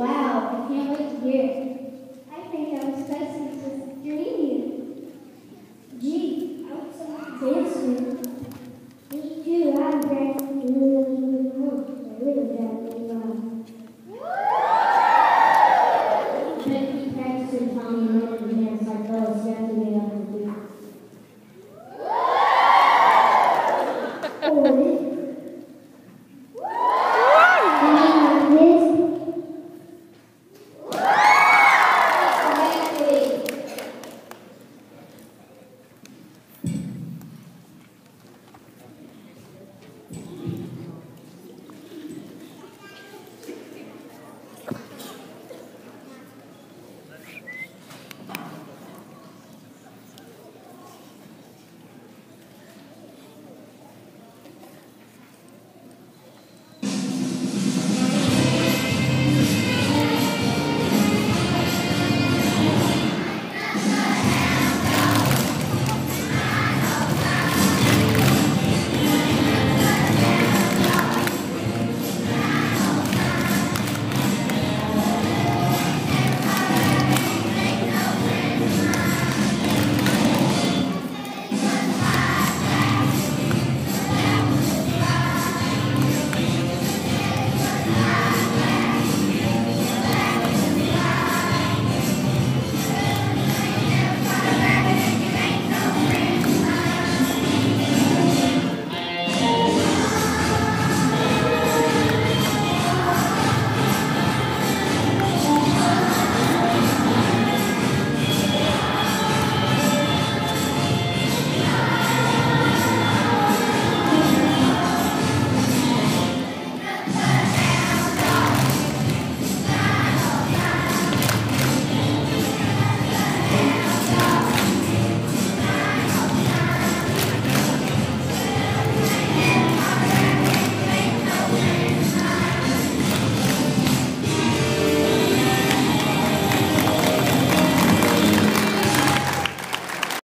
Wow, I can't wait to hear it.